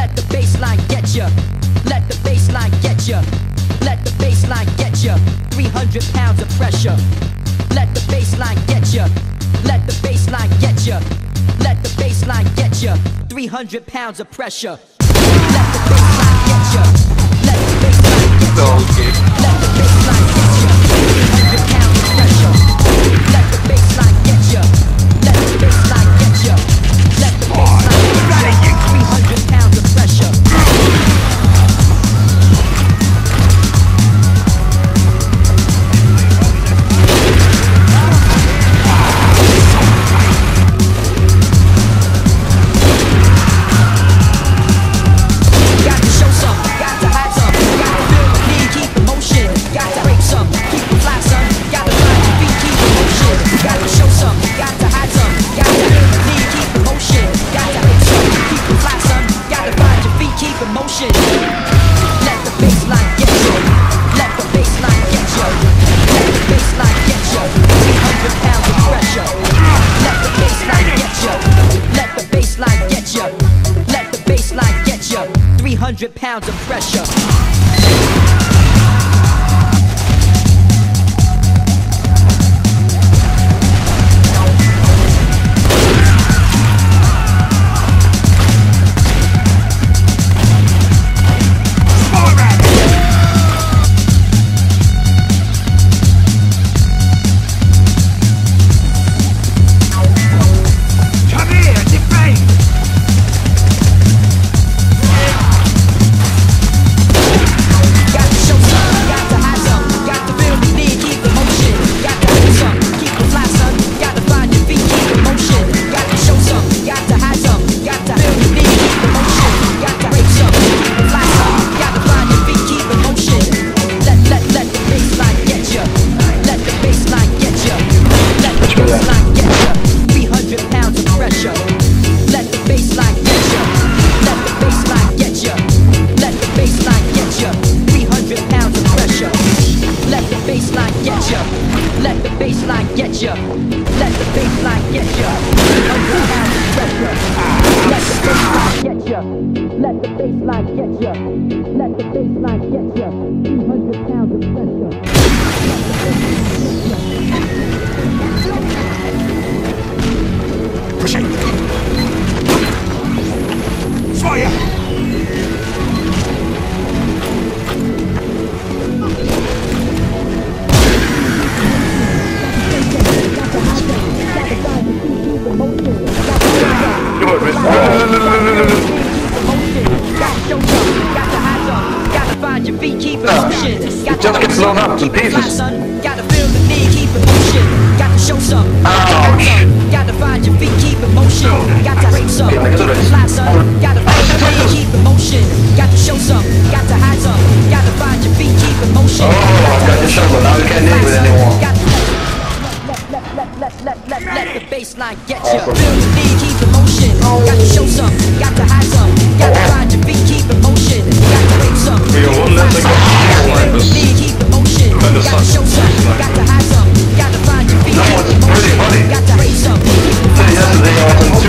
Let the baseline get ya. Let the baseline get ya. Let the baseline get ya. 300 pounds of pressure. Let the baseline get ya. Let the baseline get ya. Let the baseline get ya. 300 pounds of pressure. Let the baseline get ya. Let the baseline get ya. 100 pounds of pressure. blown up to pieces. Gotta feel the need, keep it motion. Gotta show some. Ouch. Gotta find your feet, keep it motion. Gotta break some. Fly some. Gotta feel the need, keep it motion. Gotta show some. Gotta hide some. Gotta find your feet, keep it motion. Oh, I've got the shovel. Now we can't deal with anymore. Let the baseline get you. Feel the need, keep it motion. Gotta show some. Gotta hide some. Gotta find your feet, keep it motion. Gotta break some. We are one less. Feel the tremendous one. That one's pretty funny. Say yes to the elephant.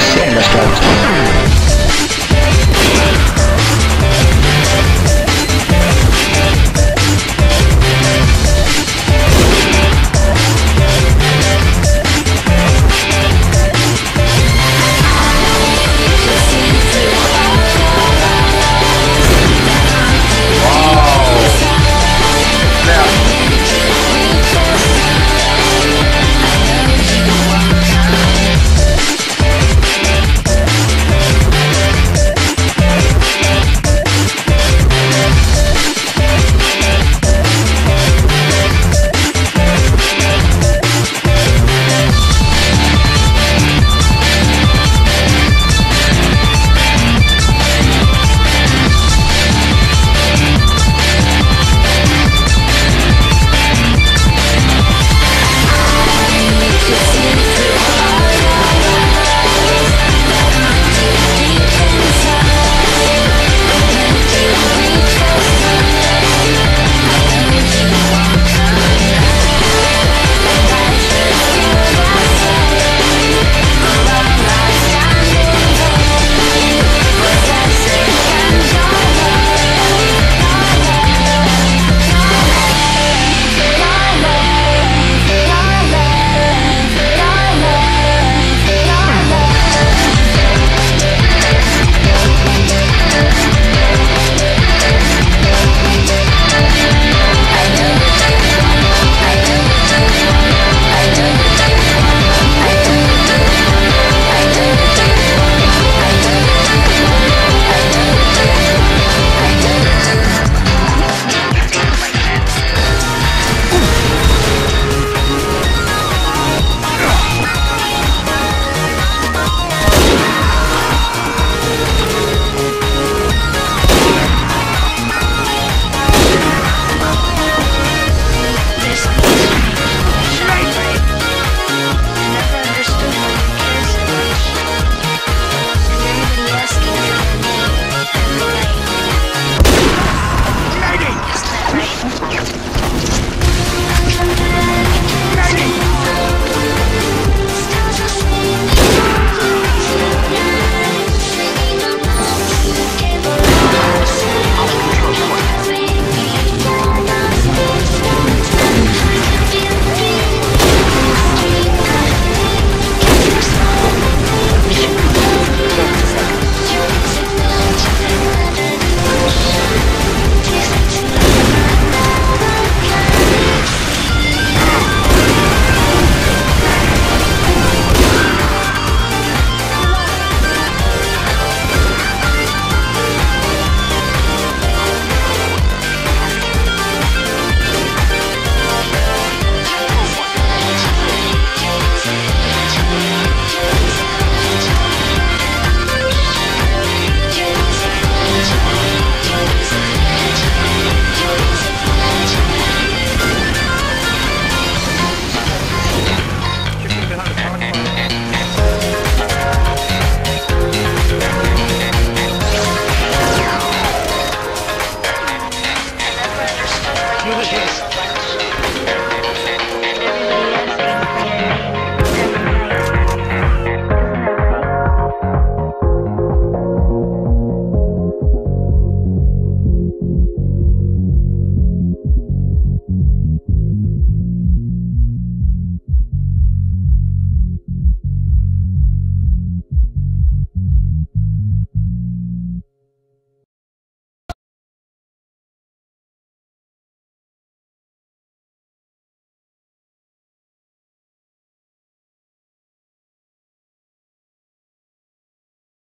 Same as